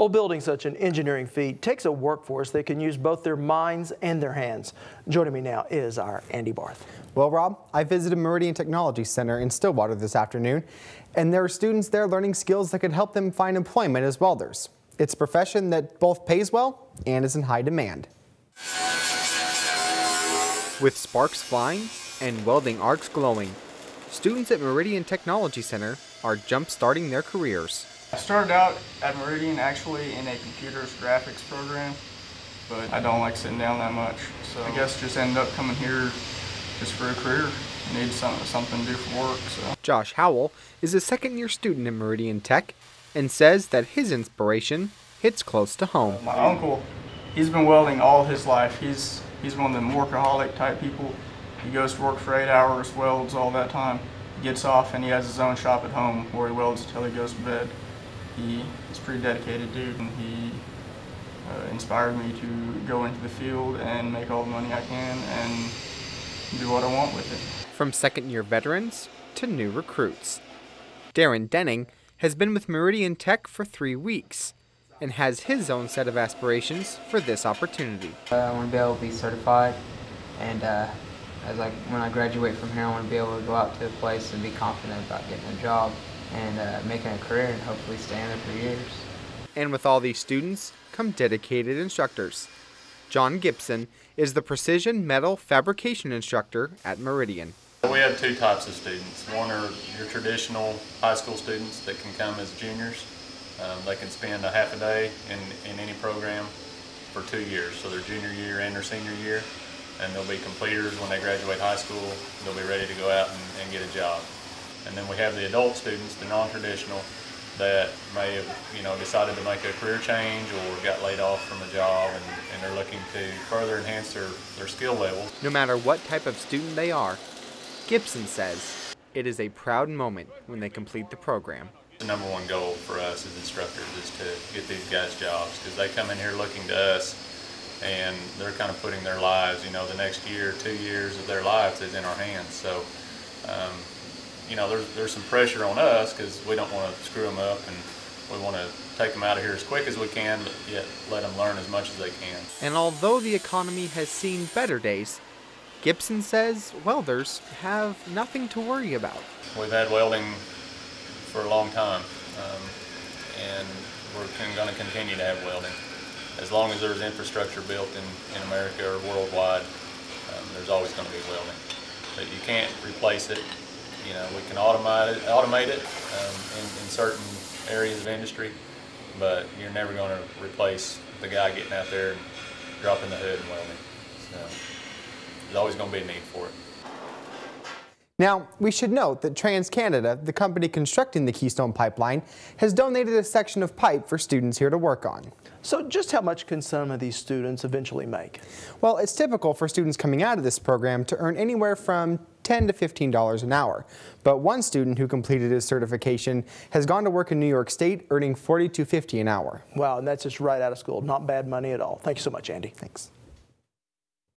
Well, building such an engineering feat takes a workforce that can use both their minds and their hands. Joining me now is our Andy Barth. Well, Rob, I visited Meridian Technology Center in Stillwater this afternoon, and there are students there learning skills that could help them find employment as welders. It's a profession that both pays well and is in high demand. With sparks flying and welding arcs glowing, students at Meridian Technology Center are jump-starting their careers. I started out at Meridian actually in a computer's graphics program, but I don't like sitting down that much. So I guess just ended up coming here just for a career. I need something, something to do for work. So. Josh Howell is a second year student at Meridian Tech and says that his inspiration hits close to home. My uncle, he's been welding all his life. He's, he's one of the workaholic type people. He goes to work for eight hours, welds all that time. He gets off and he has his own shop at home where he welds until he goes to bed he is a pretty dedicated dude and he uh, inspired me to go into the field and make all the money I can and do what I want with it. From second year veterans to new recruits. Daren Duehning has been with Meridian Tech for three weeks and has his own set of aspirations for this opportunity. Uh, I want to be able to be certified and uh, as I, when I graduate from here I want to be able to go out to a place and be confident about getting a job and uh, making a career and hopefully staying there for years. And with all these students come dedicated instructors. John Gibson is the precision metal fabrication instructor at Meridian. We have two types of students. One are your traditional high school students that can come as juniors. Um, they can spend a half a day in, in any program for two years, so their junior year and their senior year, and they'll be completers when they graduate high school. They'll be ready to go out and, and get a job. And then we have the adult students, the non-traditional, that may have, you know, decided to make a career change or got laid off from a job and, and they're looking to further enhance their, their skill levels. No matter what type of student they are, Gibson says it is a proud moment when they complete the program. The number one goal for us as instructors is to get these guys jobs because they come in here looking to us and they're kind of putting their lives, you know, the next year, two years of their lives is in our hands. So um, you know, there's, there's some pressure on us because we don't want to screw them up and we want to take them out of here as quick as we can, but yet let them learn as much as they can. And although the economy has seen better days, Gibson says welders have nothing to worry about. We've had welding for a long time, um, and we're going to continue to have welding. As long as there's infrastructure built in, in America or worldwide, um, there's always going to be welding. But you can't replace it you know, we can automate it, automate it um, in, in certain areas of industry, but you're never going to replace the guy getting out there and dropping the hood and welding. So there's always going to be a need for it. Now, we should note that TransCanada, the company constructing the Keystone Pipeline, has donated a section of pipe for students here to work on. So just how much can some of these students eventually make? Well, it's typical for students coming out of this program to earn anywhere from 10 to $15 an hour. But one student who completed his certification has gone to work in New York State earning 40 to 50 an hour. Wow, and that's just right out of school. Not bad money at all. Thank you so much, Andy. Thanks.